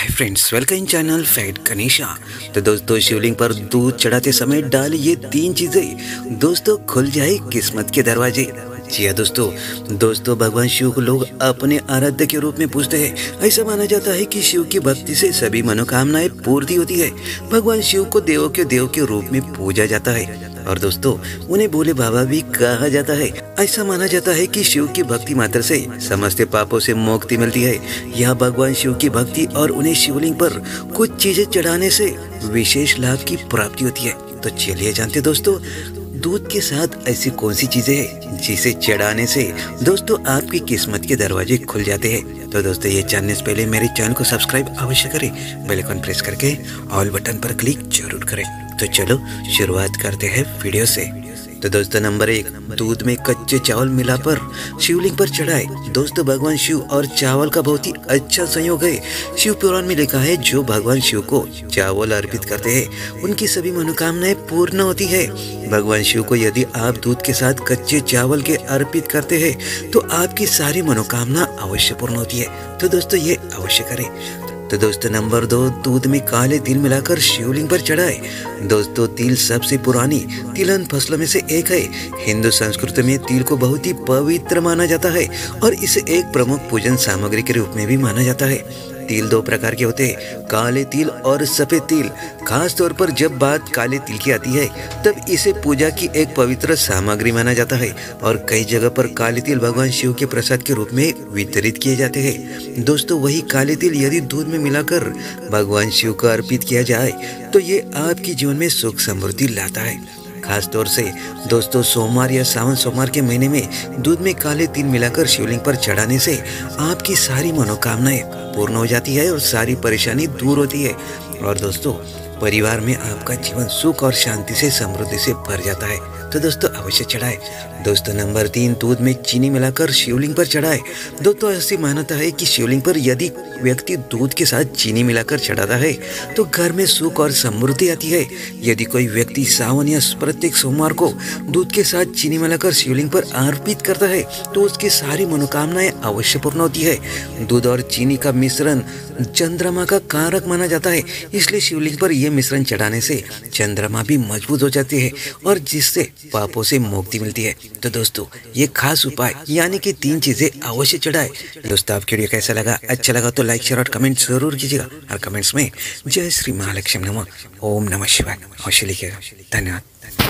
Hi friends welcome channel fat Ganesha तो दोस्तों, शिवलिंग पर दूध चढ़ाते समय डाल ये तीन चीज़ें। दोस्तों, खुल जाए किस्मत के दरवाजे। जी हाँ दोस्तों दोस्तों, भगवान शिव को लोग अपने आराध्य के रूप में पूछते हैं। ऐसा माना जाता है कि शिव की भक्ति से सभी मनोकामनाएँ पूर्ति होती है। भगवान शिव को देवों के देव के रूप में पूजा जाता है। और दोस्तों, उन्हें भोले बाबा भी कहा जाता है। ऐसा माना जाता है कि शिव की भक्ति मात्र से समस्त पापों से मुक्ति मिलती है। यह भगवान शिव की भक्ति और उन्हें शिवलिंग पर कुछ चीज़ें चढ़ाने से विशेष लाभ की प्राप्ति होती है। तो चलिए जानते दोस्तों दूध के साथ ऐसी कौन सी चीज़ें हैं जिसे चढ़ाने से दोस्तों आपकी किस्मत के दरवाजे खुल जाते हैं? तो दोस्तों, ये जानने से पहले मेरे चैनल को सब्सक्राइब अवश्य करें। बेल आइकन प्रेस करके ऑल बटन पर क्लिक ज़रूर करें। तो चलो, शुरुआत करते हैं वीडियो से। तो दोस्तों नंबर एक, दूध में कच्चे चावल मिलाकर शिवलिंग पर चढ़ाए। दोस्तों भगवान शिव और चावल का बहुत ही अच्छा संयोग है। शिव पुराण में लिखा है, जो भगवान शिव को चावल अर्पित करते हैं, उनकी सभी मनोकामनाएँ पूर्ण होती है। भगवान शिव को यदि आप दूध के साथ कच्चे चावल के अर्पित करते हैं तो आपकी सारी मनोकामना अवश्य पूर्ण होती है। तो दोस्तों, ये अवश्य करें। तो दोस्तों, नंबर दो, दूध में काले तिल मिलाकर शिवलिंग पर चढ़ाए। दोस्तों, तिल सबसे पुरानी, तिलन फ़सलों में से एक है। हिंदू संस्कृति में तिल को बहुत ही पवित्र माना जाता है और इसे एक प्रमुख पूजन सामग्री के रूप में भी माना जाता है। तिल दो प्रकार के होते हैं, काले तिल और सफ़ेद तिल। खास तौर पर जब बात काले तिल की आती है, तब इसे पूजा की एक पवित्र सामग्री माना जाता है और कई जगह पर काले तिल भगवान शिव के प्रसाद के रूप में वितरित किए जाते हैं। दोस्तों, वही काले तिल यदि दूध में मिलाकर भगवान शिव को अर्पित किया जाए तो ये आपके जीवन में सुख समृद्धि लाता है। खास तौर से दोस्तों सोमवार या सावन सोमवार के महीने में दूध में काले तिल मिलाकर शिवलिंग पर चढ़ाने से आपकी सारी मनोकामनाएँ पूर्ण हो जाती है और सारी परेशानी दूर होती है। और दोस्तों, परिवार में आपका जीवन सुख और शांति से समृद्धि से भर जाता है। तो दोस्तों, अवश्य चढ़ाए। दोस्तों, नंबर तीन, दूध में चीनी मिलाकर शिवलिंग पर चढ़ाए। दोस्तों, ऐसी मान्यता है कि शिवलिंग पर यदि व्यक्ति दूध के साथ चीनी मिलाकर चढ़ाता है तो घर में सुख और समृद्धि आती है। यदि कोई व्यक्ति सावन या प्रत्येक सोमवार को दूध के साथ चीनी मिलाकर शिवलिंग पर अर्पित करता है तो उसकी सारी मनोकामनाएँ अवश्य पूर्ण होती है। दूध और चीनी का मिश्रण चंद्रमा का कारक माना जाता है, इसलिए शिवलिंग पर यह मिश्रण चढ़ाने से चंद्रमा भी मज़बूत हो जाती है और जिससे पापों से मुक्ति मिलती है। तो दोस्तों, ये खास उपाय, यानी कि तीन चीज़ें अवश्य चढ़ाए। दोस्तों, आपके वीडियो कैसा लगा? अच्छा लगा तो लाइक, शेयर और कमेंट ज़रूर कीजिएगा। और कमेंट्स में जय श्री महालक्ष्मी नमः। ओम नमः शिवाय। अवश्य लिखिएगा। धन्यवाद।